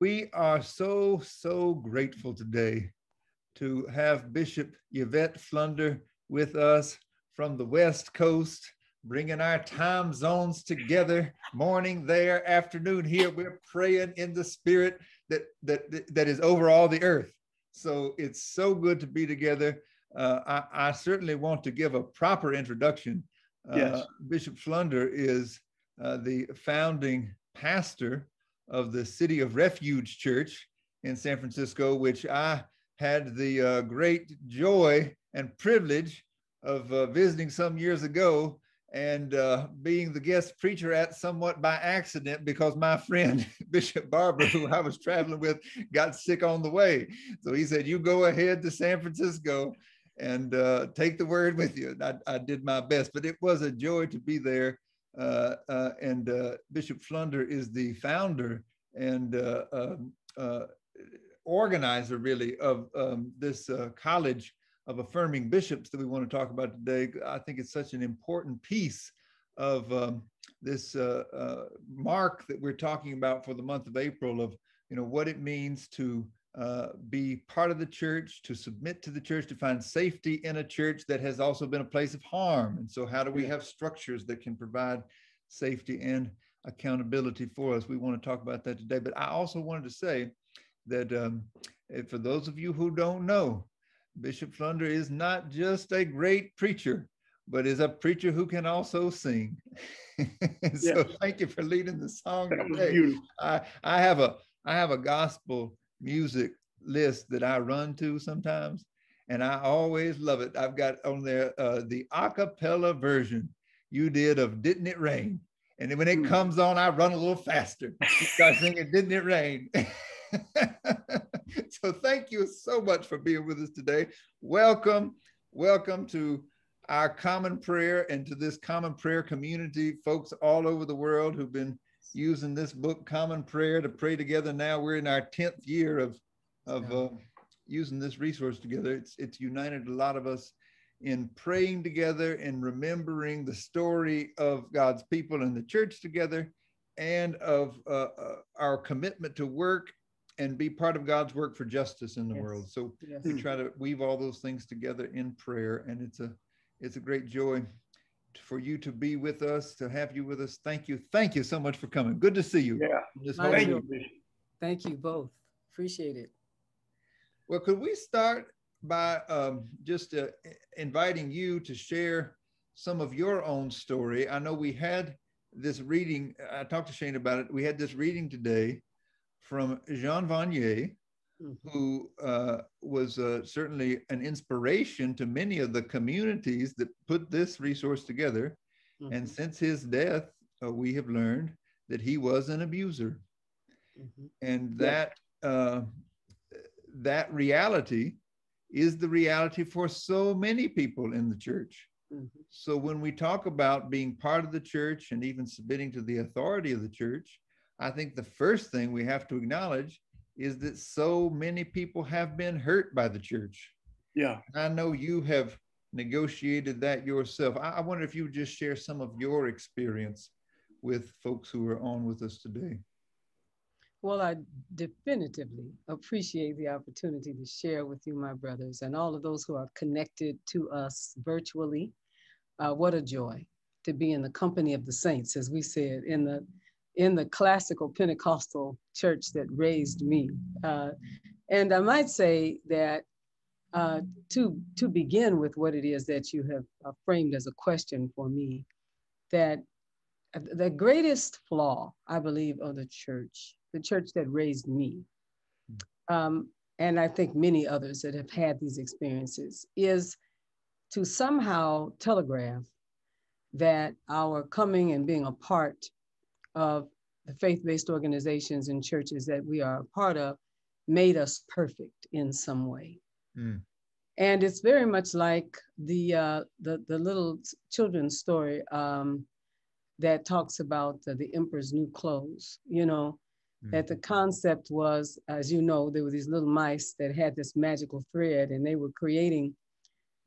We are so, so grateful today to have Bishop Yvette Flunder with us from the West Coast, bringing our time zones together, morning there, afternoon here. We're praying in the spirit that, that, that is over all the earth. So it's so good to be together. Uh, I, I, certainly want to give a proper introduction. Uh, yes. Bishop Flunder is uh, the founding pastor of the City of Refuge Church in San Francisco, which I had the uh, great joy and privilege of uh, visiting some years ago and uh, being the guest preacher at somewhat by accident because my friend Bishop Barber, who I was traveling with, got sick on the way. So he said, You go ahead to San Francisco and uh, take the word with you. I, I, did my best, but it was a joy to be there and uh, Bishop Flunder is the founder and um, organizer, really, of um, this college of affirming bishops that we want to talk about today. I think it's such an important piece of um, this uh, uh, mark that we're talking about for the month of April of you know what it means to uh, be part of the church, to submit to the church, to find safety in a church that has also been a place of harm. And so, how do we have structures that can provide safety and accountability for us? We want to talk about that today. But I also wanted to say that um, for those of you who don't know, Bishop Flunder is not just a great preacher, but is a preacher who can also sing. so yes. thank you for leading the song today. I, I have a I have a gospel music list that I run to sometimes, and I always love it. I've got on there uh, the acapella version you did of "Didn't It Rain," and when it hmm. comes on, I run a little faster. Start singing "Didn't It Rain." so thank you so much for being with us today. Welcome, welcome to our common prayer and to this common prayer community, folks all over the world who've been using this book, Common Prayer, to pray together. Now we're in our 10th year of, of uh, using this resource together. It's, it's united a lot of us in praying together and remembering the story of God's people and the church together and of uh, uh, our commitment to work and be part of God's work for justice in the yes. world. So yes. we try to weave all those things together in prayer and it's a it's a great joy for you to be with us, to have you with us. Thank you. Thank you so much for coming. Good to see you. Yeah. Thank you. Thank you both. Appreciate it. Well, could we start by um, just uh, inviting you to share some of your own story? I know we had this reading, I talked to Shane about it. We had this reading today from Jean Vanier. Who uh, was uh, certainly an inspiration to many of the communities that put this resource together. Mm-hmm. And since his death, uh, we have learned that he was an abuser. Mm-hmm. And that, uh, that reality is the reality for so many people in the church. Mm-hmm. So when we talk about being part of the church and even submitting to the authority of the church, I think the first thing we have to acknowledge is that so many people have been hurt by the church. Yeah. I know you have negotiated that yourself. I, I wonder if you would just share some of your experience with folks who are on with us today. Well, I definitively appreciate the opportunity to share with you, my brothers, and all of those who are connected to us virtually. Uh, what a joy to be in the company of the saints, as we said in the in the classical Pentecostal church that raised me. Uh, and I might say that uh, to, to begin with what it is that you have uh, framed as a question for me, that the greatest flaw, I believe, of the church, the church that raised me, um, and I think many others that have had these experiences, is to somehow telegraph that our coming and being a part of the faith-based organizations and churches that we are a part of made us perfect in some way. Mm. And it's very much like the, uh, the, the little children's story um, that talks about uh, the emperor's new clothes, you know, mm. that the concept was, as you know, there were these little mice that had this magical thread and they were creating,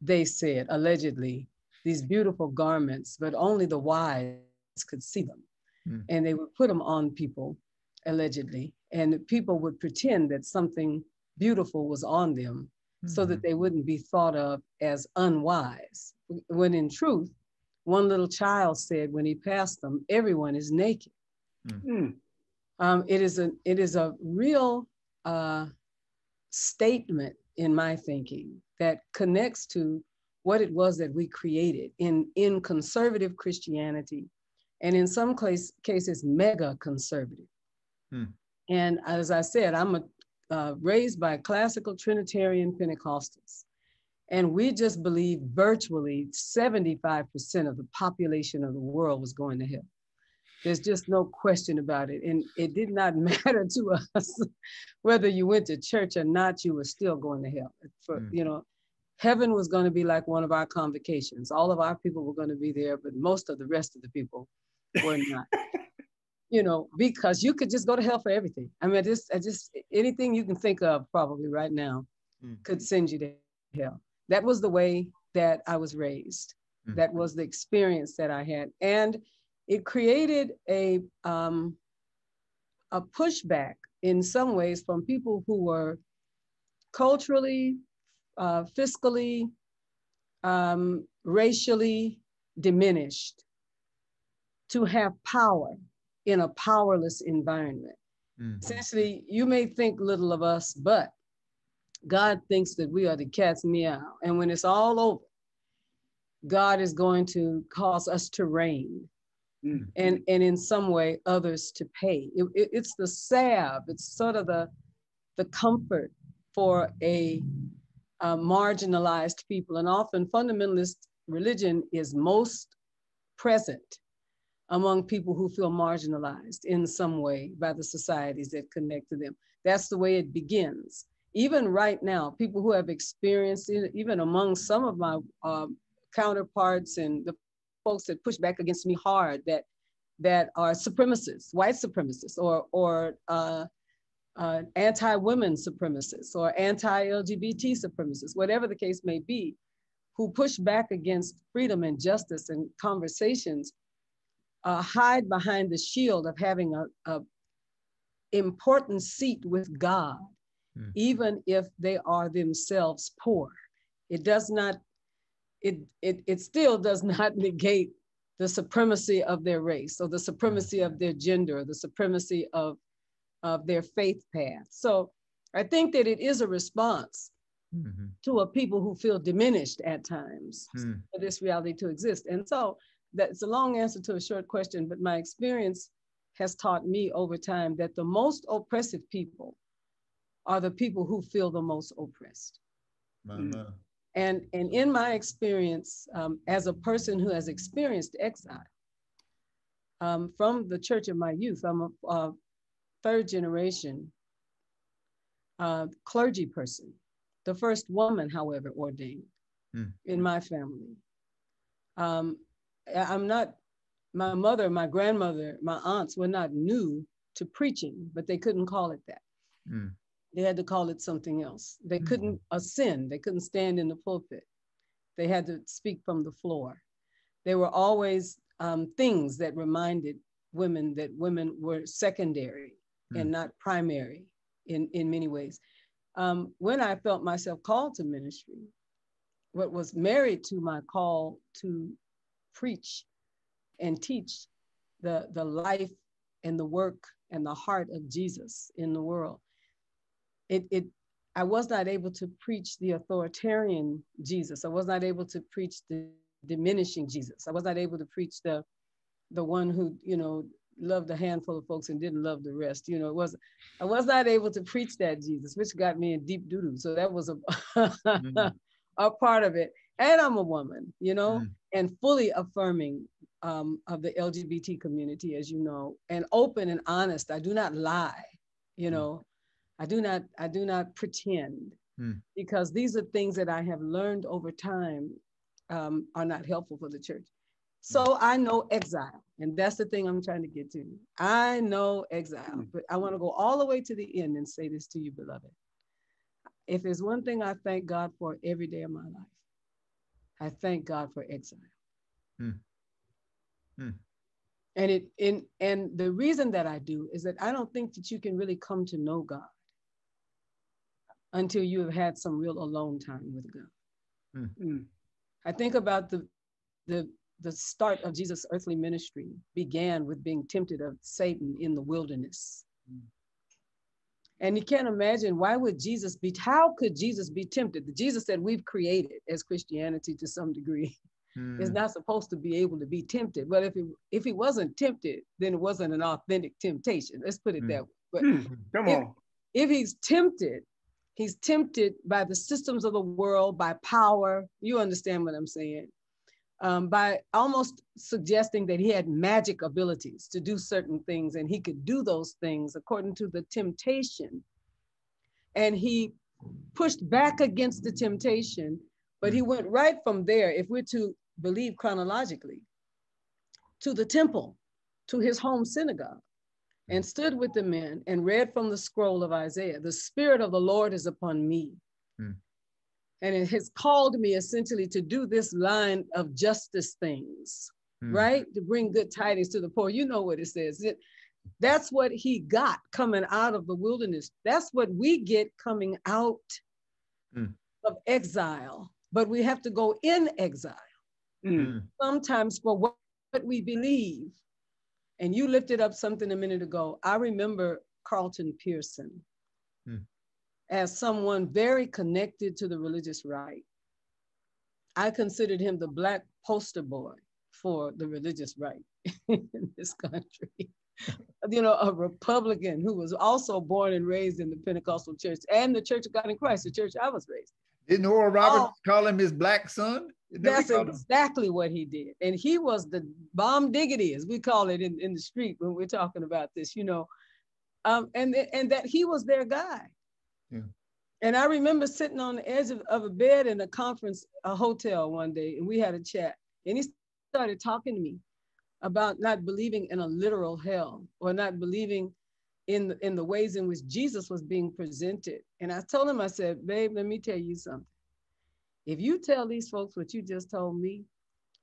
they said, allegedly, these beautiful garments, but only the wise could see them mm. and they would put them on people allegedly, and people would pretend that something beautiful was on them mm-hmm. so that mm-hmm. they wouldn't be thought of as unwise. When in truth, one little child said when he passed them, everyone is naked. Mm-hmm. Um, it is a it is a real uh, statement in my thinking that connects to what it was that we created in in conservative Christianity, and in some case, cases mega conservative. Hmm. And as I said, I'm a, uh, raised by classical Trinitarian Pentecostals. And we just believe virtually 75% of the population of the world was going to hell. There's just no question about it. And it did not matter to us whether you went to church or not, you were still going to hell. For, mm. You know, heaven was going to be like one of our convocations. All of our people were going to be there, but most of the rest of the people were not. you know, because you could just go to hell for everything. I mean, just, I just anything you can think of probably right now mm. could send you to hell. That was the way that I was raised. Mm. That was the experience that I had. And it created a, um, a pushback in some ways from people who were culturally, uh, fiscally, um, racially diminished to have power in a powerless environment. Mm-hmm. Essentially, you may think little of us, but God thinks that we are the cat's meow. And when it's all over, God is going to cause us to reign mm. and, and in some way others to pay. It, it, it's the salve, it's sort of the, the comfort for a, a marginalized people. And often fundamentalist religion is most present among people who feel marginalized in some way by the societies that connect to them. That's the way it begins. Even right now, people who have experienced even among some of my um, counterparts and the folks that push back against me hard that that are supremacists, white supremacists, or or uh, uh, anti-women supremacists, or anti-LGBT supremacists, whatever the case may be, who push back against freedom and justice and conversations, uh, hide behind the shield of having a, a important seat with God, mm. even if they are themselves poor. It does not it, it, it still does not negate the supremacy of their race or the supremacy of their gender, or the supremacy of, of their faith path. So I think that it is a response mm-hmm. to a people who feel diminished at times mm. for this reality to exist. And so that's a long answer to a short question, but my experience has taught me over time that the most oppressive people are the people who feel the most oppressed. Mm. And, and in my experience, um, as a person who has experienced exile um, from the church of my youth, I'm a, a third generation uh, clergy person, the first woman, however, ordained mm. in my family. Um, I'm not, my mother, my grandmother, my aunts were not new to preaching, but they couldn't call it that. Mm. They had to call it something else. They mm-hmm. couldn't ascend, they couldn't stand in the pulpit. They had to speak from the floor. There were always um, things that reminded women that women were secondary mm. and not primary in, in many ways. Um, when I felt myself called to ministry, what was married to my call to preach and teach the, the life and the work and the heart of Jesus in the world it, it I was not able to preach the authoritarian Jesus. I was not able to preach the diminishing Jesus. I was not able to preach the the one who, you know, loved a handful of folks and didn't love the rest. You know, it was I was not able to preach that Jesus, which got me in deep doo-doo. So that was a mm-hmm. a part of it. And I'm a woman, you know, mm. and fully affirming um, of the LGBT community, as you know, and open and honest. I do not lie, you mm. know. I do not, I do not pretend mm. because these are things that I have learned over time um, are not helpful for the church. So mm. I know exile, and that's the thing I'm trying to get to. I know exile, mm. but I want to go all the way to the end and say this to you, beloved. If there's one thing I thank God for every day of my life, I thank God for exile. Hmm. Hmm. And it in and the reason that I do is that I don't think that you can really come to know God until you have had some real alone time with God. Mm. Mm. I think about the the the start of Jesus' earthly ministry began with being tempted of Satan in the wilderness. And you can't imagine why would Jesus be, how could Jesus be tempted? Jesus said we've created as Christianity to some degree. Mm. Is not supposed to be able to be tempted. But if it if he wasn't tempted, then it wasn't an authentic temptation. Let's put it mm. that way. But mm. come if, on. If he's tempted, he's tempted by the systems of the world, by power. You understand what I'm saying? Um, by almost suggesting that he had magic abilities to do certain things and he could do those things according to the temptation. And he pushed back against the temptation, but he went right from there, if we're to believe chronologically, to the temple, to his home synagogue, and stood with the men and read from the scroll of Isaiah The Spirit of the Lord is upon me. Hmm and it has called me essentially to do this line of justice things, mm. right? To bring good tidings to the poor. You know what it says. It, that's what he got coming out of the wilderness. That's what we get coming out mm. of exile. But we have to go in exile, mm. sometimes for what, what we believe. And you lifted up something a minute ago. I remember Carlton Pearson as someone very connected to the religious right. I considered him the black poster boy for the religious right in this country. you know, a Republican who was also born and raised in the Pentecostal church and the Church of God in Christ, the church I was raised. Didn't Oral Roberts oh, call him his black son? That's exactly what he did. And he was the bomb diggity, as we call it in, in the street when we're talking about this, you know. Um, and, and that he was their guy. Yeah. And I remember sitting on the edge of, of a bed in a conference, a hotel one day, and we had a chat. And he started talking to me about not believing in a literal hell or not believing in the, in the ways in which Jesus was being presented. And I told him, I said, babe, let me tell you something. If you tell these folks what you just told me,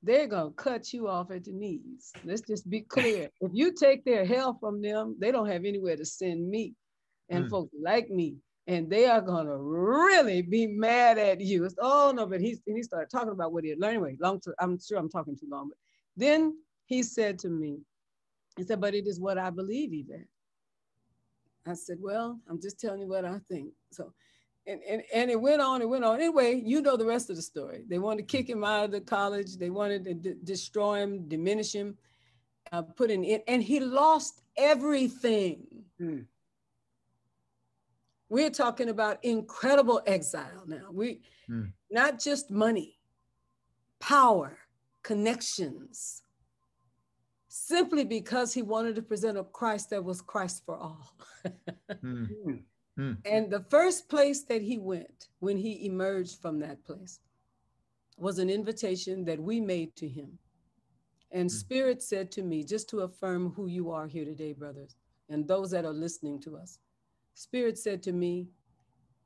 they're going to cut you off at the knees. Let's just be clear. if you take their hell from them, they don't have anywhere to send me. And mm. folks like me and they are gonna really be mad at you. It's, oh no, but he's he started talking about what he had learned. Anyway, long to, I'm sure I'm talking too long, but then he said to me, he said, but it is what I believe, Yvette. I said, well, I'm just telling you what I think. So, and, and, and it went on, it went on. Anyway, you know the rest of the story. They wanted to kick him out of the college. They wanted to d- destroy him, diminish him, uh, put in and he lost everything. Hmm. We're talking about incredible exile now. We mm. not just money, power, connections, simply because he wanted to present a Christ that was Christ for all. mm. Mm. And the first place that he went when he emerged from that place was an invitation that we made to him. And hmm. Spirit said to me, just to affirm who you are here today, brothers, and those that are listening to us, Spirit said to me,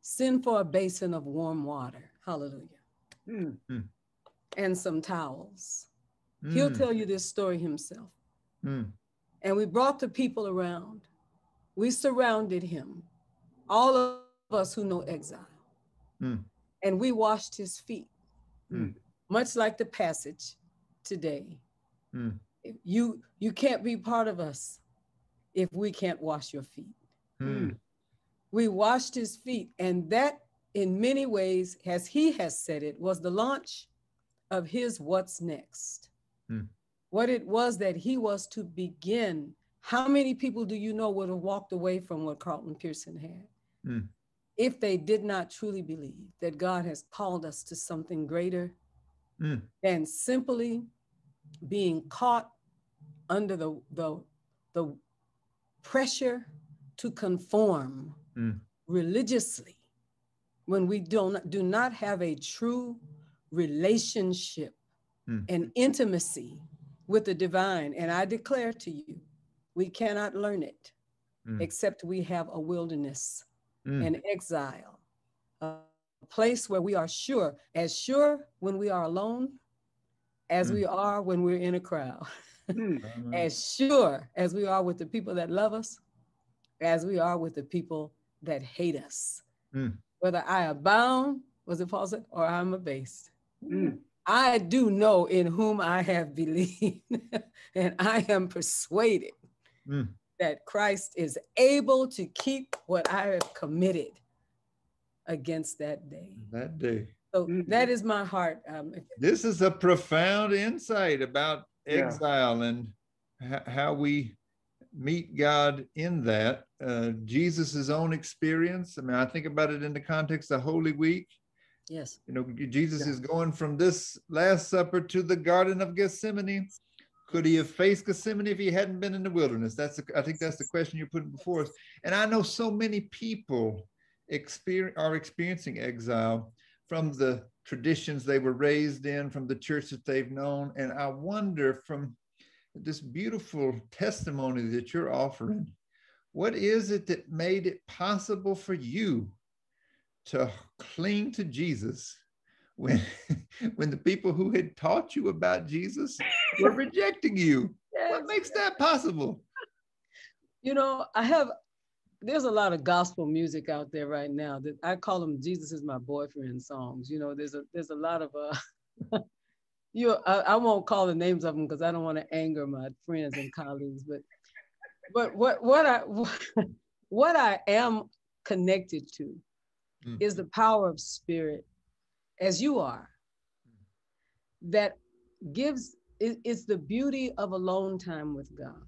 Send for a basin of warm water. Hallelujah. Mm. And some towels. Mm. He'll tell you this story himself. Mm. And we brought the people around. We surrounded him, all of us who know exile. Hmm. And we washed his feet, hmm. much like the passage today. Hmm. You, you can't be part of us if we can't wash your feet we washed his feet. And that, in many ways, as he has said it, was the launch of his what's next. Hmm. What it was that he was to begin. How many people do you know would have walked away from what Carlton Pearson had? Hmm. If they did not truly believe that God has called us to something greater hmm. than simply being caught under the, the, the pressure to conform mm. religiously when we don't do not have a true relationship mm. and intimacy with the divine. And I declare to you, we cannot learn it mm. except we have a wilderness, mm. an exile, a place where we are sure, as sure when we are alone as mm. we are when we're in a crowd. mm. as sure as we are with the people that love us, as we are with the people that hate us. Mm. Whether I abound, was it Paul said, or I'm abased. Mm. I do know in whom I have believed, and I am persuaded mm. that Christ is able to keep what I have committed against that day. That day. So mm-hmm. that is my heart. Um, this is a profound insight about exile yeah. and how we meet God in that. Uh, Jesus' own experience. I mean, I think about it in the context of Holy Week. Yes. You know, Jesus yeah. is going from this Last Supper to the Garden of Gethsemane. Could he have faced Gethsemane if he hadn't been in the wilderness? That's the, I think that's the question you're putting before us. And I know so many people experience are experiencing exile from the traditions they were raised in, from the church that they've known. And I wonder from this beautiful testimony that you're offering, what is it that made it possible for you to cling to Jesus when, when the people who had taught you about Jesus were rejecting you? Yes. What makes that possible? You know, I have there's a lot of gospel music out there right now that I call them Jesus is my boyfriend songs. You know, there's a there's a lot of uh you I, I won't call the names of them because I don't want to anger my friends and colleagues, but but what what I what I am connected to mm-hmm. is the power of spirit as you are that gives it, it's the beauty of alone time with God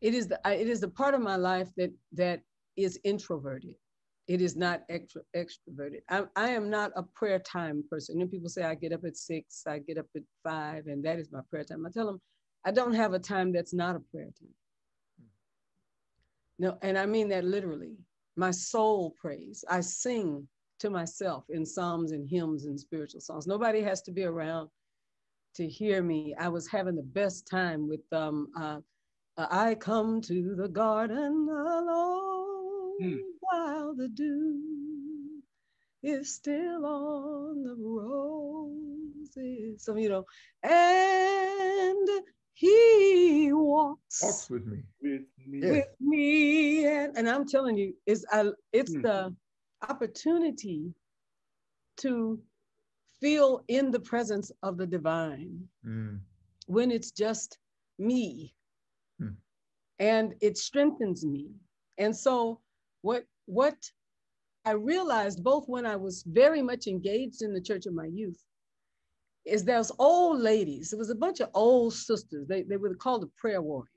it is the it is the part of my life that that is introverted it is not extra, extroverted. I, I am not a prayer time person. And people say i get up at six i get up at five and that is my prayer time. I tell them i don't have a time that's not a prayer time. No and i mean that literally. My soul prays. I sing to myself in psalms and hymns and spiritual songs. Nobody has to be around to hear me. I was having the best time with um, uh, I come to the garden alone hmm. while the dew is still on the roses. So, you know, and he walks, walks with me. With me. With me. And, and I'm telling you, it's, I, it's hmm. the opportunity to feel in the presence of the divine mm. when it's just me and it strengthens me. And so what what I realized both when I was very much engaged in the church of my youth is those old ladies. It was a bunch of old sisters. They, they were called the prayer warriors.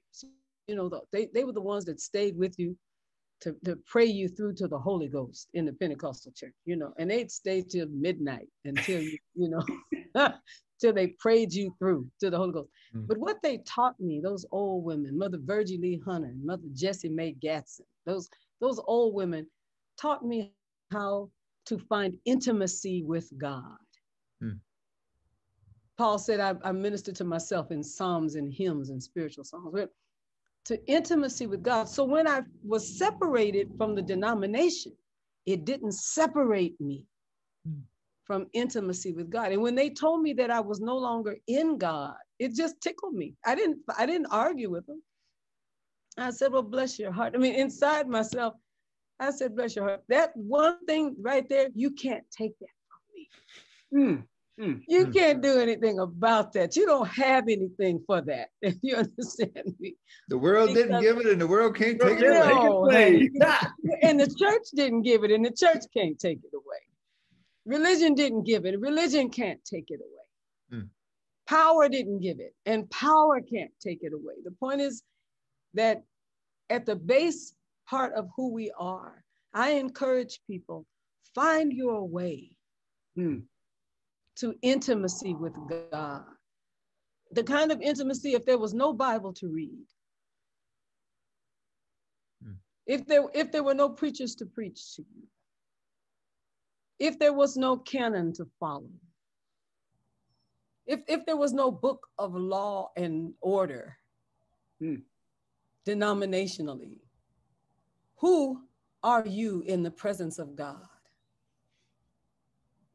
You know, they, they were the ones that stayed with you to, to pray you through to the Holy Ghost in the Pentecostal church, you know, and they'd stay till midnight until you, you know, till they prayed you through to the Holy Ghost. Mm-hmm. But what they taught me, those old women, Mother Virgie Lee Hunter, Mother Jessie Mae Gatson, those those old women taught me how to find intimacy with God. Mm. Paul said, I, I ministered to myself in psalms and hymns and spiritual songs. But to intimacy with God. So when I was separated from the denomination, it didn't separate me. Mm from intimacy with God. And when they told me that I was no longer in God, it just tickled me. I didn't I didn't argue with them. I said, "Well, bless your heart." I mean, inside myself, I said, "Bless your heart." That one thing right there, you can't take that from me. Mm. Mm, you mm. can't do anything about that. You don't have anything for that. If you understand me. The world because didn't give it, and the world can't take it away. and the church didn't give it, and the church can't take it away. Religion didn't give it. Religion can't take it away. Mm. Power didn't give it, and power can't take it away. The point is that at the base part of who we are, I encourage people find your way mm. to intimacy with God. The kind of intimacy, if there was no Bible to read, mm. if there if there were no preachers to preach to you, if there was no canon to follow, if, if there was no book of law and order hmm. Denominationally, who are you in the presence of God?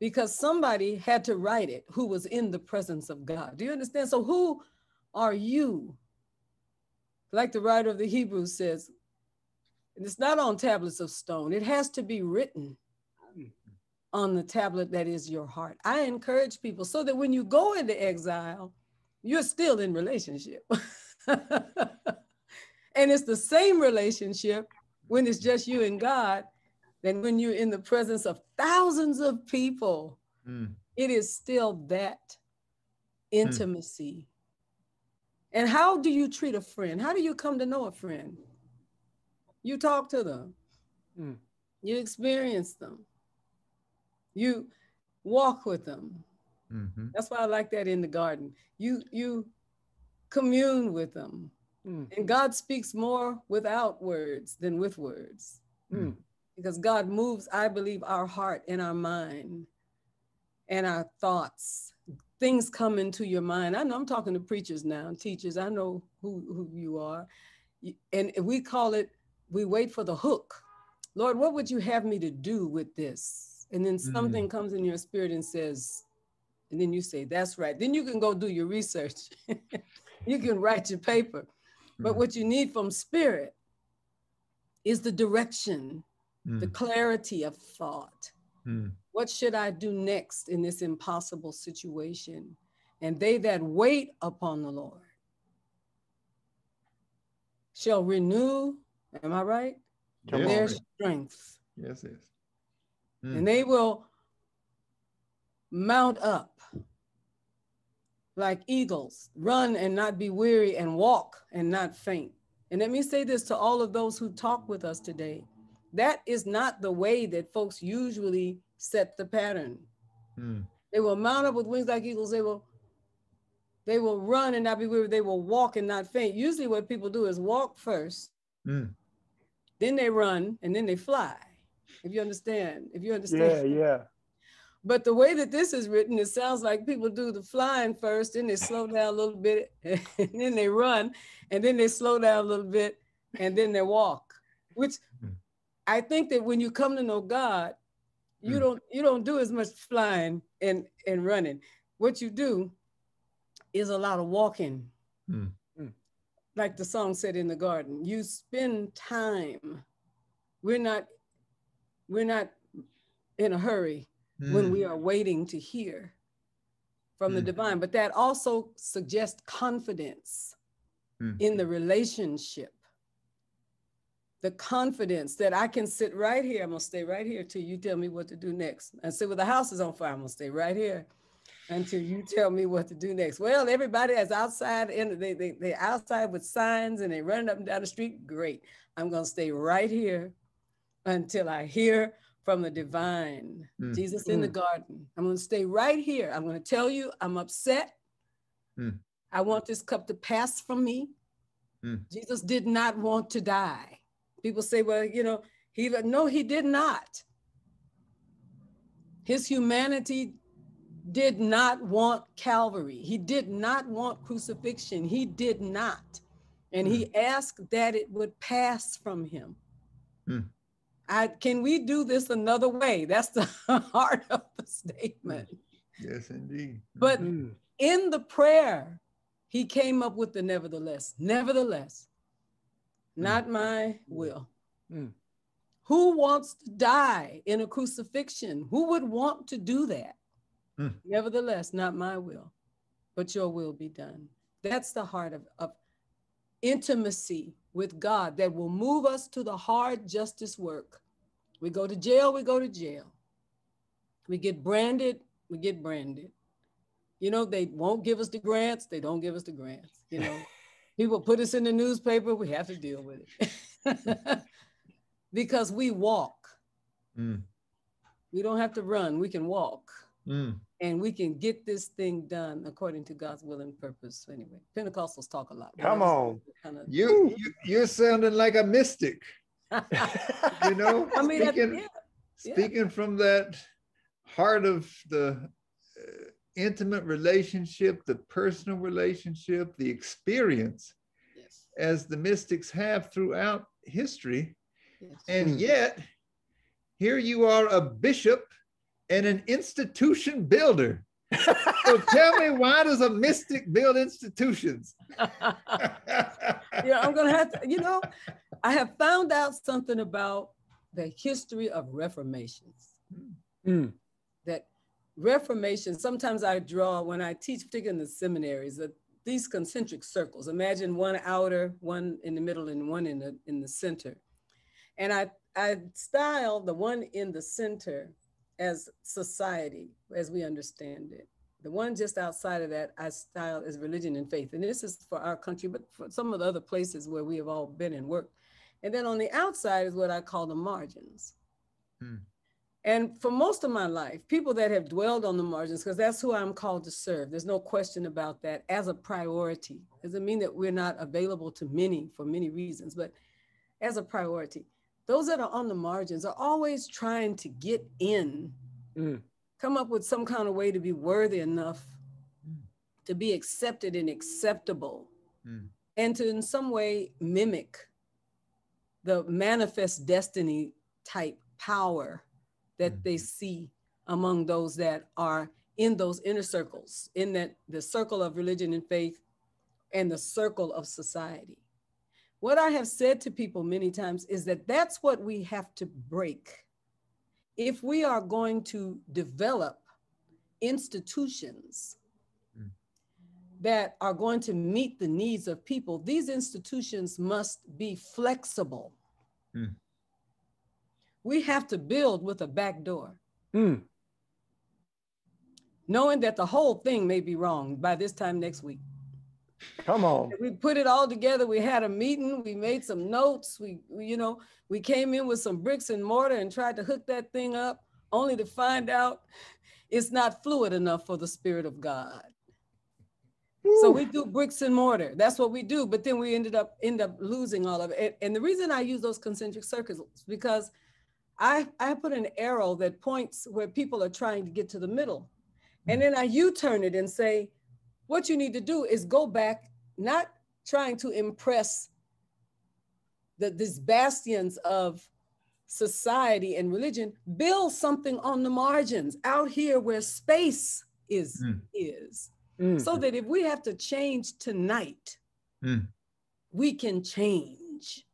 because somebody had to write it who was in the presence of God. Do you understand? So, who are you? Like the writer of the Hebrews says, and it's not on tablets of stone, it has to be written on the tablet that is your heart. I encourage people so that when you go into exile, you're still in relationship. and it's the same relationship when it's just you and God than when you're in the presence of thousands of people. Mm. It is still that intimacy. Mm. And how do you treat a friend? How do you come to know a friend? You talk to them, mm. you experience them, you walk with them. Mm-hmm. That's why I like that in the garden. You you commune with them. Mm. And God speaks more without words than with words. Mm. Because God moves, I believe, our heart and our mind and our thoughts. Things come into your mind. I know I'm talking to preachers now, teachers. I know who, who you are. And we call it, we wait for the hook. Lord, what would you have me to do with this? And then something mm. comes in your spirit and says, and then you say, that's right. Then you can go do your research. you can write your paper. But mm. what you need from spirit is the direction, mm. the clarity of thought. Mm. What should I do next in this impossible situation? And they that wait upon the Lord shall renew, am I right? Yes. Their strength. Yes, yes. Mm. And they will mount up like eagles, run and not be weary, and walk and not faint. And let me say this to all of those who talk with us today that is not the way that folks usually set the pattern. Hmm. They will mount up with wings like eagles. They will they will run and not be weary. They will walk and not faint. Usually, what people do is walk first, mm. then they run, and then they fly. If you understand, if you understand. Yeah, yeah. But the way that this is written, it sounds like people do the flying first, then they slow down a little bit, and then they run, and then they slow down a little bit, and then they walk. Which hmm. I think that when you come to know God, you mm. don't you don't do as much flying and and running. What you do is a lot of walking. Mm. Like the song said in the garden, you spend time. We're not we're not in a hurry mm. when we mm. are waiting to hear from mm. the divine. But that also suggests confidence mm. in the relationship. The confidence that I can sit right here. I'm gonna stay right here till you tell me what to do next. And say, well, the house is on fire. I'm gonna stay right here until you tell me what to do next. Well, everybody is outside and they, they, they outside with signs and they running up and down the street. Great. I'm going to stay right here until I hear from the divine. Mm. Jesus in mm. the garden. I'm going to stay right here. I'm going to tell you I'm upset. Mm. I want this cup to pass from me. Mm. Jesus did not want to die. People say, well, you know, he no, he did not. His humanity did not want Calvary. He did not want crucifixion. He did not. And he mm. asked that it would pass from him. Mm. I, can we do this another way? That's the heart of the statement. Yes, indeed. But mm-hmm. in the prayer, he came up with the nevertheless. Nevertheless, not mm. my will. Mm. Who wants to die in a crucifixion? Who would want to do that? Mm. Nevertheless, not my will, but your will be done. That's the heart of, of intimacy with God that will move us to the hard justice work. We go to jail, we go to jail. We get branded, we get branded. You know, they won't give us the grants, they don't give us the grants. You know, people put us in the newspaper, we have to deal with it. because we walk. Mm. We don't have to run, we can walk. Mm and we can get this thing done according to God's will and purpose. Anyway, Pentecostals talk a lot. Come on, kind of, you, you you're sounding like a mystic. you know, I mean, speaking, yeah, speaking yeah. from that heart of the uh, intimate relationship, the personal relationship, the experience, yes. as the mystics have throughout history, yes. and yet here you are, a bishop and an institution builder. so tell me, why does a mystic build institutions? yeah, I'm gonna have to, you know, I have found out something about the history of reformations. Mm. That reformation, sometimes I draw when I teach, particularly in the seminaries, that these concentric circles. Imagine one outer, one in the middle, and one in the in the center. And I I style the one in the center as society as we understand it. The one just outside of that I style as religion and faith. And this is for our country, but for some of the other places where we have all been and worked. And then on the outside is what I call the margins. Hmm. And for most of my life, people that have dwelled on the margins, because that's who I'm called to serve, there's no question about that as a priority. Doesn't mean that we're not available to many for many reasons, but as a priority those that are on the margins are always trying to get in, mm. come up with some kind of way to be worthy enough mm. to be accepted and acceptable, mm. and to in some way mimic the manifest destiny type power that they mm-hmm. see among those that are in those inner circles, in that the circle of religion and faith and the circle of society. What I have said to people many times is that that's what we have to break. If we are going to develop institutions mm. that are going to meet the needs of people, these institutions must be flexible. Mm. We have to build with a back door. Mm. Knowing that the whole thing may be wrong by this time next week. Come on. We put it all together. We had a meeting. We made some notes. We, we, you know, we came in with some bricks and mortar and tried to hook that thing up, only to find out it's not fluid enough for the Spirit of God. Ooh. So we do bricks and mortar. That's what we do. But then we ended up end up losing all of it. And, and the reason I use those concentric circles because I I put an arrow that points where people are trying to get to the middle, and hmm. then I U-turn it and say, what you need to do is go back, not trying to impress the these bastions of society and religion, build something on the margins out here where space is mm. is. Mm. So that if we have to change tonight, mm. we can change.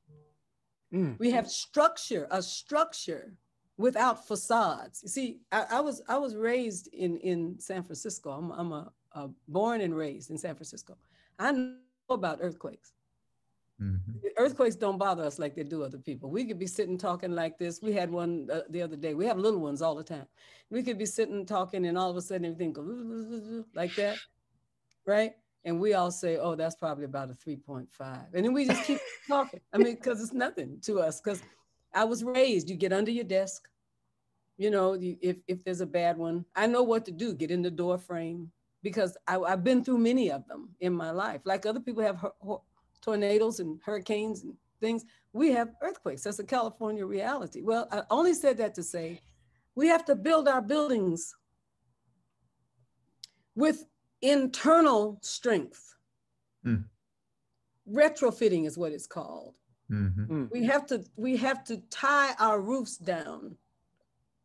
Mm. We have structure, a structure without facades. You see, I, I, was I was raised in in San Francisco. I'm, I'm a uh, born and raised in San Francisco. I know about earthquakes. Mm-hmm. Earthquakes don't bother us like they do other people. We could be sitting talking like this. We had one uh, the other day. We have little ones all the time. We could be sitting talking, and all of a sudden everything goes like that, right? And we all say, "Oh, that's probably about a 3.5," and then we just keep talking. I mean, because it's nothing to us. Because I was raised, you get under your desk. You know, you, if if there's a bad one, I know what to do. Get in the door frame because I, have been through many of them in my life. Like other people have tornadoes and hurricanes and things, we have earthquakes. That's a California reality. Well, I only said that to say we have to build our buildings with internal strength. Mm. Retrofitting is what it's called. Mm-hmm. Mm. We have to we have to tie our roofs down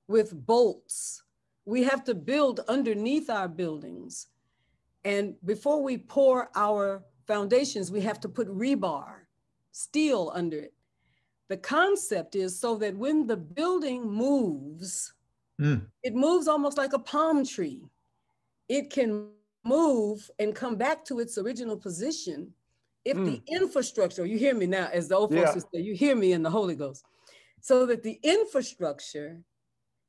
with bolts we have to build underneath our buildings. And before we pour our foundations, we have to put rebar, steel under it. The concept is so that when the building moves, mm. it moves almost like a palm tree. It can move and come back to its original position if mm. the infrastructure, you hear me now, as the old folks yeah. say, you hear me in the Holy Ghost, so that the infrastructure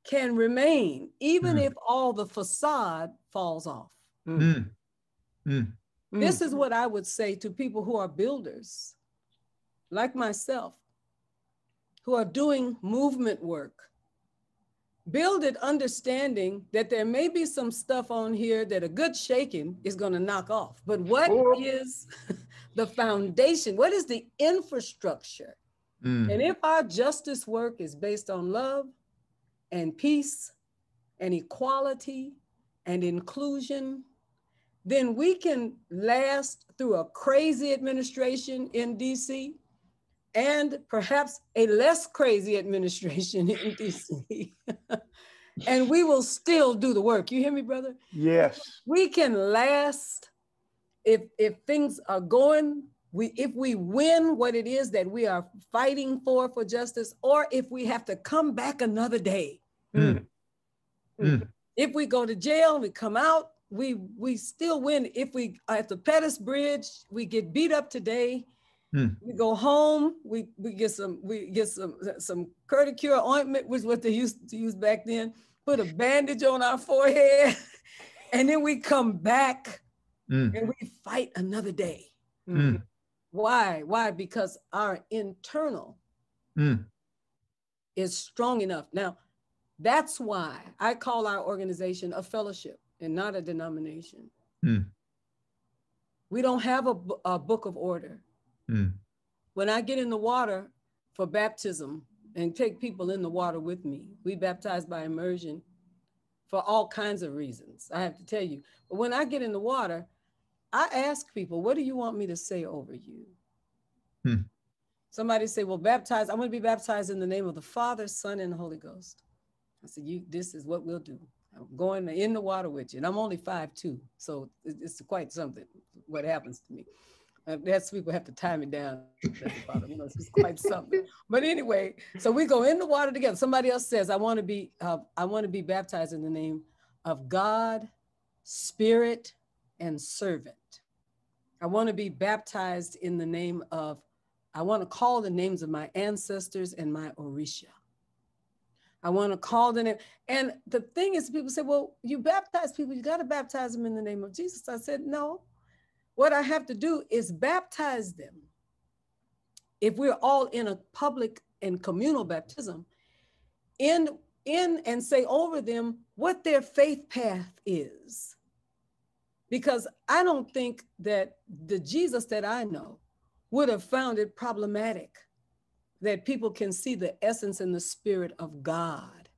can remain even mm. if all the facade falls off. Mm. Mm. mm. This is what I would say to people who are builders, like myself, who are doing movement work. Build it understanding that there may be some stuff on here that a good shaking is going to knock off. But what oh. is the foundation? What is the infrastructure? Mm. And if our justice work is based on love, and peace and equality and inclusion, then we can last through a crazy administration in DC and perhaps a less crazy administration in DC. and we will still do the work. You hear me, brother? Yes. We can last if if things are going we if we win what it is that we are fighting for for justice or if we have to come back another day Mm. Mm. if we go to jail and we come out we we still win if we are at the pettus bridge we get beat up today Mm. we go home we we get some we get some some Cuticura ointment was what they used to use back then put a bandage on our forehead and then we come back Mm. and we fight another day Mm. why why because our internal Mm. is strong enough. Now, that's why I call our organization a fellowship and not a denomination. Hmm. We don't have a, a book of order. Mm. When I get in the water for baptism and take people in the water with me, we baptize by immersion for all kinds of reasons. I have to tell you. But when I get in the water, I ask people, what do you want me to say over you? Hmm. Somebody say, well, baptize, I'm going to be baptized in the name of the Father, Son, and Holy Ghost. I said, you, this is what we'll do. I'm going in the water with you. And I'm only five two, so it's quite something what happens to me. Uh, that's people have to tie me down. You know, it's quite something. But anyway, so we go in the water together. Somebody else says, "I want to be, uh, I want to be baptized in the name of God, Spirit, and Servant. I want to be baptized in the name of, I want to call the names of my ancestors and my Orisha. I want to call the name. And the thing is, people say, well, you baptize people, you got to baptize them in the name of Jesus. I said, no. What I have to do is baptize them. If we're all in a public and communal baptism, in, in and say over them what their faith path is. Because I don't think that the Jesus that I know would have found it problematic that people can see the essence and the spirit of God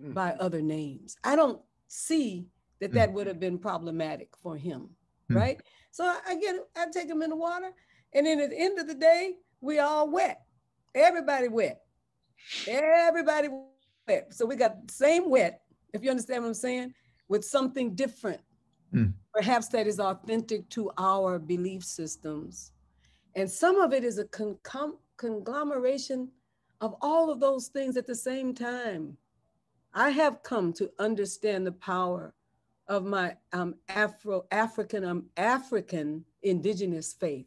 Mm. by other names. I don't see that Mm. that would have been problematic for him, Mm. right? So I, get, I take him in the water, and then at the end of the day, we all wet. Everybody wet. Everybody wet. So we got the same wet, if you understand what I'm saying, with something different. Mm. Perhaps that is authentic to our belief systems. And some of it is a con- com- conglomeration of all of those things at the same time. I have come to understand the power of my um, Afro African um, African indigenous faith,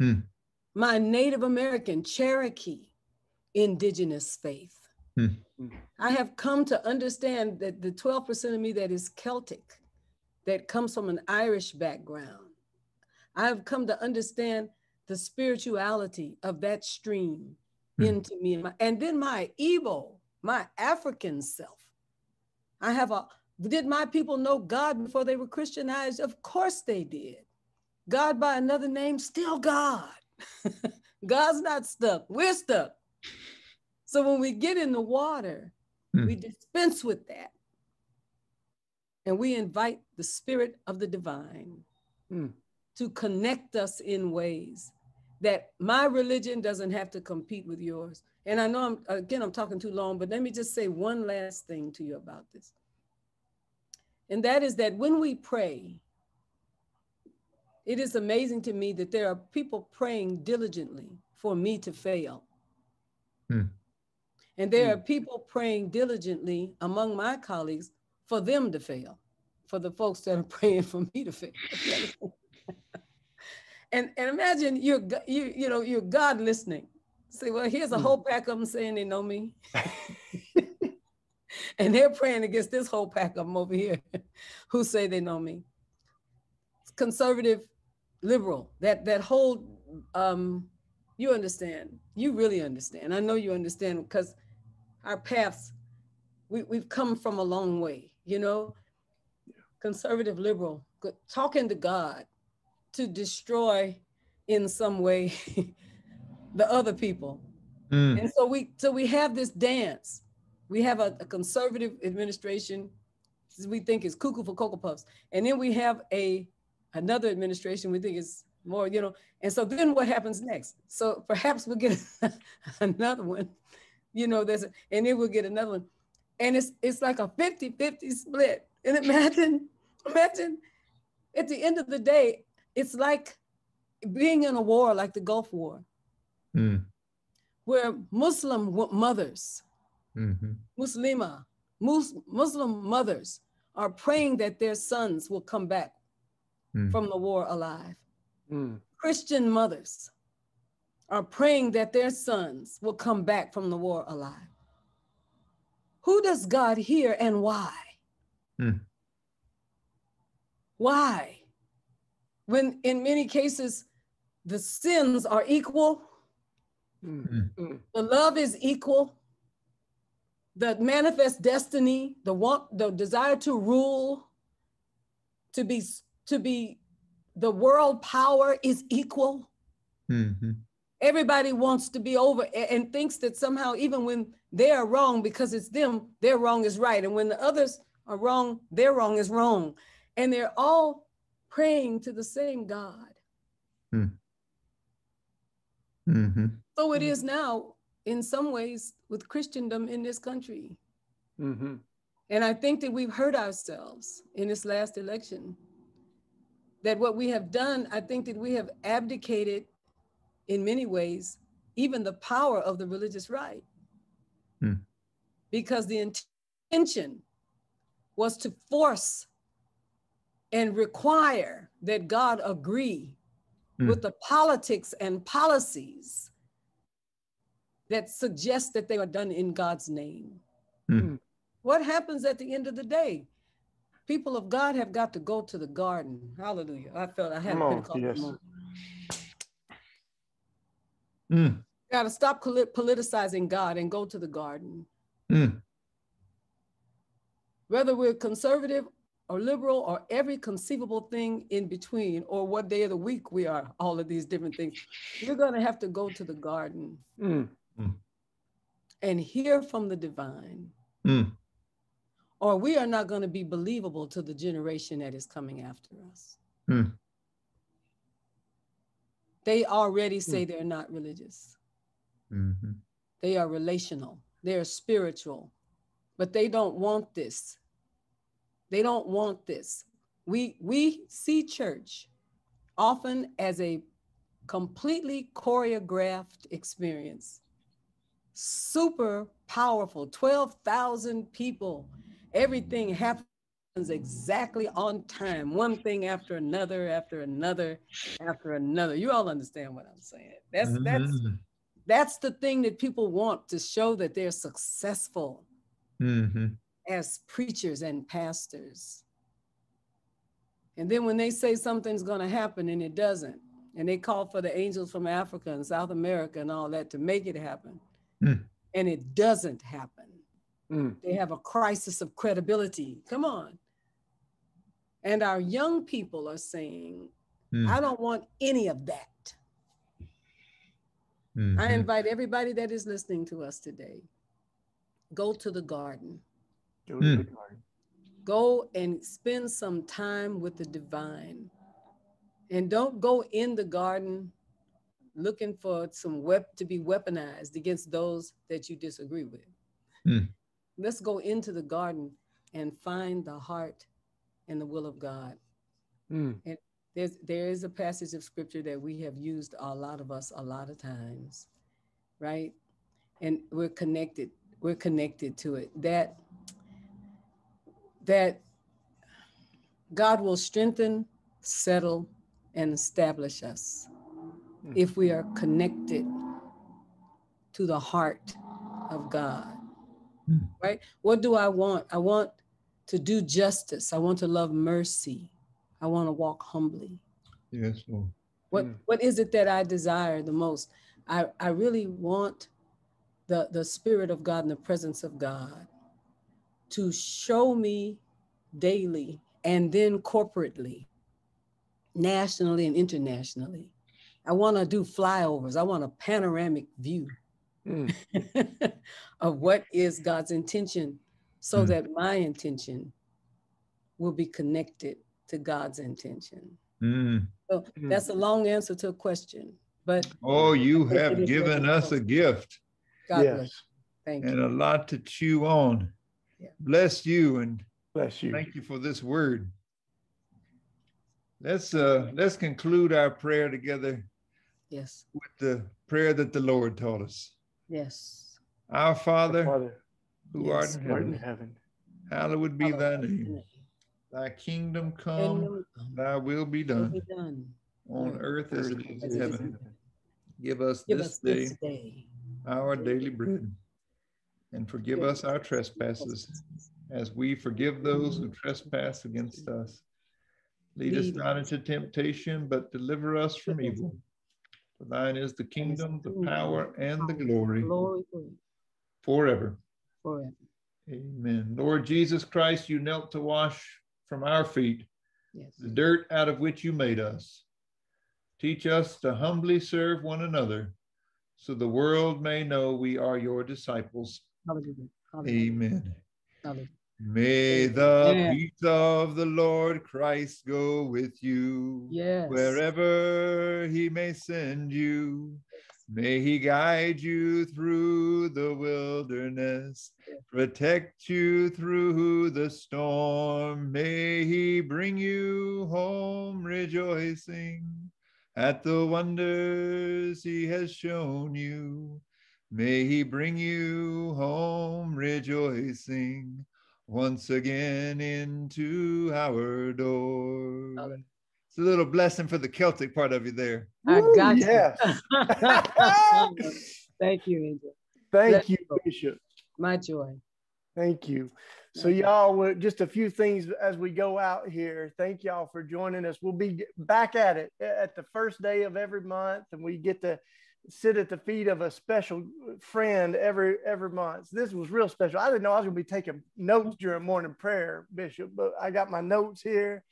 Hmm. my Native American Cherokee indigenous faith. Hmm. I have come to understand that the 12% of me that is Celtic, that comes from an Irish background, I have come to understand the spirituality of that stream Hmm. into me. And, my, and then my Igbo, my African self. I have a, did my people know God before they were Christianized? Of course they did. God by another name, still God. God's not stuck, we're stuck. So when we get in the water, Hmm. we dispense with that. And we invite the spirit of the divine Hmm. to connect us in ways that my religion doesn't have to compete with yours. And I know I'm again I'm talking too long, but let me just say one last thing to you about this. And that is that when we pray, it is amazing to me that there are people praying diligently for me to fail. Hmm. And there are people praying diligently among my colleagues for them to fail, for the folks that are praying for me to fail. and, and imagine you're you you know you're God listening. Say, well, here's a Hmm. whole pack of them saying they know me. and they're praying against this whole pack of them over here who say they know me. Conservative, liberal, that that whole um you understand. You really understand. I know you understand because our paths, we, we've come from a long way, you know? Conservative, liberal, talking to God to destroy in some way the other people. Mm. And so we so we have this dance. We have a, a conservative administration we think is cuckoo for cocoa puffs. And then we have a another administration we think is more, you know. And so then what happens next? So perhaps we'll get another one, you know, there's a, and then we'll get another one. And it's it's like a 50-50 split. And imagine, imagine at the end of the day, it's like being in a war like the Gulf War, Mm. where Muslim mothers, Mm-hmm. Muslima, Mus- Muslim mothers are praying that their sons will come back Mm. from the war alive. Mm. Christian mothers are praying that their sons will come back from the war alive. Who does God hear and why? Hmm. Why? When in many cases the sins are equal, Mm. Mm. the love is equal, the manifest destiny, the want, the desire to rule, to be to be the world power is equal. Mm-hmm. everybody wants to be over and thinks that somehow even when they are wrong because it's them their wrong is right and when the others are wrong their wrong is wrong and they're all praying to the same god Mm-hmm. so it is now in some ways with christendom in this country Mhm. and i think that we've hurt ourselves in this last election that what we have done i think that we have abdicated in many ways even the power of the religious right Hmm. because the intention was to force and require that god agree Hmm. with the politics and policies that suggest that they are done in god's name Hmm. what happens at the end of the day people of god have got to go to the garden hallelujah i felt i had Come a on, yes. moment. Mm. got to stop politicizing God and go to the garden. Mm. Whether we're conservative or liberal or every conceivable thing in between, or what day of the week we are, all of these different things you're going to have to go to the garden Mm. and hear from the divine, Mm. or we are not going to be believable to the generation that is coming after us. Hmm. They already say they're not religious. Mm-hmm. They are relational, they are spiritual, but they don't want this. They don't want this. We, we see church often as a completely choreographed experience, super powerful, 12,000 people. Everything happens exactly on time, one thing after another, after another, after another. You all understand what I'm saying. That's, that's, Mhm. that's the thing that people want to show that they're successful Mhm. As preachers and pastors. And then when they say something's going to happen and it doesn't, and they call for the angels from Africa and South America and all that to make it happen, Hmm. and it doesn't happen, Mm. they have a crisis of credibility. Come on. And our young people are saying, Mm. I don't want any of that. I Mhm. invite everybody that is listening to us today go to the garden. Go Mm. Go and spend some time with the divine. And don't go in the garden looking for some wep to be weaponized against those that you disagree with. Mm. Let's go into the garden and find the heart and the will of God. Mm. There's there is a passage of scripture that we have used a lot of us a lot of times, right? And we're connected. We're connected to it. That that God will strengthen, settle, and establish us Mm. if we are connected to the heart of God. Mm. Right? What do I want? I want to do justice. I want to love mercy. I want to walk humbly. Yes, Lord. What Mm. what is it that I desire the most? I, I really want the, the spirit of God and the presence of God to show me daily and then corporately, nationally and internationally. I want to do flyovers. I want a panoramic view Mm. of what is God's intention so Mm. that my intention will be connected to God's intention. Mm. So Mm. that's a long answer to a question, but Oh, you have given us a gift God bless. Yes. Thank you. and a lot to chew on. Yeah. Bless you and Bless you. thank you for this word. Let's uh let's conclude our prayer together Yes. with the prayer that the Lord taught us. Yes. Our Father, Father, who Yes. art in who in heaven, heaven, hallowed be thy Hallowed be name. thy Thy kingdom come, Kingdom thy will be will done be done. on earth as earth as it is in heaven. Give us Give this us day this day. our daily bread and forgive us our trespasses as we forgive those who mm-hmm. trespass against us. Lead us not into temptation, but deliver us from evil. For thine is the kingdom, the power, and the glory forever. forever. forever. Amen. Lord Jesus Christ, you knelt to wash from our feet Yes. the dirt out of which you made us. Teach us to humbly serve one another so the world may know we are your disciples. Hallelujah. Hallelujah. Amen. Hallelujah. May the peace of the Lord Christ go with you Yes. wherever he may send you. May he guide you through the wilderness, protect you through the storm. May he bring you home rejoicing at the wonders he has shown you. May he bring you home rejoicing once again into our oh. door. Hallelujah. It's a little blessing for the Celtic part of you there. I Woo, got yes. you. Thank you, Angel. Thank Bless you, you. Bishop. My joy. Thank you. So, you. y'all, we're- just a few things as we go out here. Thank y'all for joining us. We'll be back at it at the first day of every month, and we get to sit at the feet of a special friend every every month. This was real special. I didn't know I was going to be taking notes mm-hmm. during morning prayer, Bishop, but I got my notes here.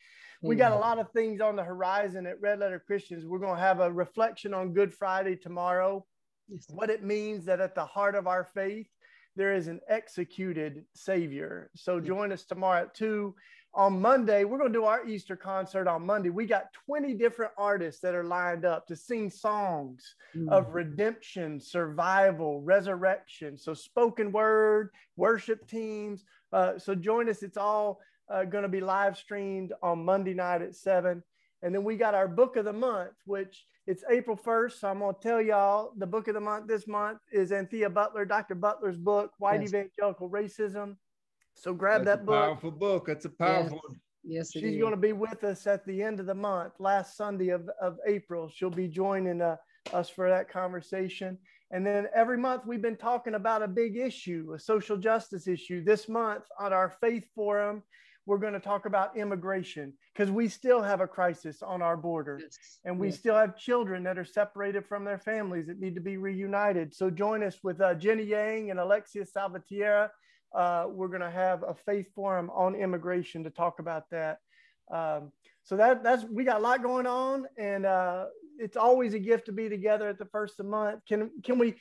We got a mm-hmm. lot of things on the horizon at Red Letter Christians. We're going to have a reflection on Good Friday tomorrow Yes. what it means that at the heart of our faith there is an executed savior so join us tomorrow at 2 on monday we're going to do our easter concert on monday we got 20 different artists that are lined up to sing songs Mm. of redemption survival resurrection so spoken word worship teams uh, so join us it's all uh, going to be live streamed on monday night at 7 and then we got our book of the month, which it's April 1st. So I'm going to tell y'all the book of the month this month is Anthea Butler, Dr. Butler's book, White Yes. Evangelical Racism. So grab That's that a book. powerful book. That's a powerful one. Yes, it She's going to be with us at the end of the month, last Sunday of, of April. She'll be joining uh, us for that conversation. And then every month we've been talking about a big issue, a social justice issue. This month on our faith forum, we're going to talk about immigration because we still have a crisis on our border. Yes. And we Yes. still have children that are separated from their families that need to be reunited. So join us with uh, Jenny Yang and Alexia Salvatierra. Uh, we're going to have a faith forum on immigration to talk about that. Um, so that that's we got a lot going on, and uh, it's always a gift to be together at the first of the month. Can can we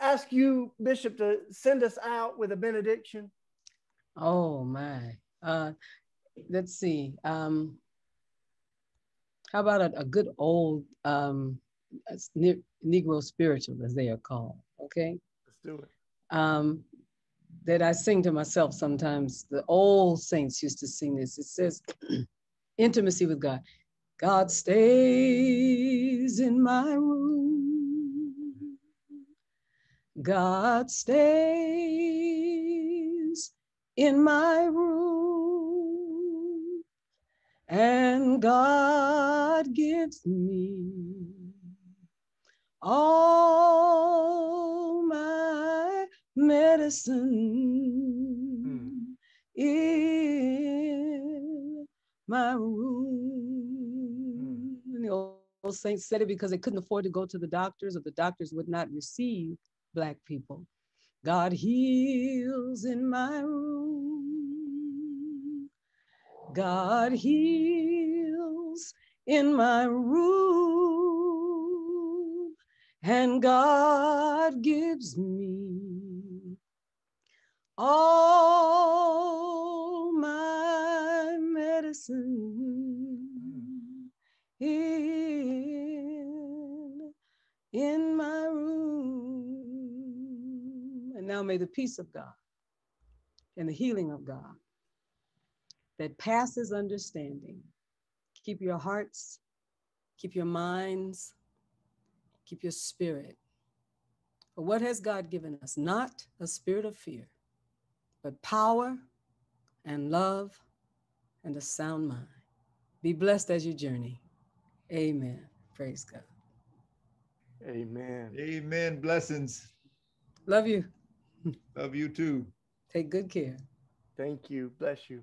ask you, Bishop, to send us out with a benediction? Oh my. Uh, let's see. Um, how about a, a good old um, ne- Negro spiritual, as they are called? Okay. Let's do it. um, that I sing to myself sometimes. The old saints used to sing this. It says, intimacy with God. God stays in my room. God stays in my room. And God gives me all medicine hmm. in my hmm. room. And the old old saints said it because they couldn't afford to go to the doctors, or the doctors would not receive Black people. God heals in my room. God heals in my room. And God gives me all my medicine in, in my room. And now may the peace of God, and the healing of God that passes understanding. Keep your hearts, keep your minds, keep your spirit. For what has God given us? Not a spirit of fear, but power and love and a sound mind. Be blessed as you journey. Amen. Praise God. Amen. Amen. Blessings. Love you. Love you too. Take good care. Thank you. Bless you.